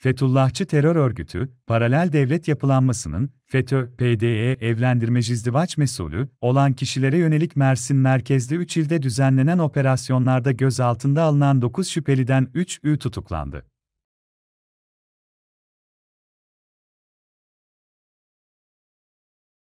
Fetullahçı terör örgütü, paralel devlet yapılanmasının, FETÖ, PDE evlendirme izdivaç mesulü olan kişilere yönelik Mersin merkezli 3 ilde düzenlenen operasyonlarda gözaltında alınan 9 şüpheliden 3'ü tutuklandı.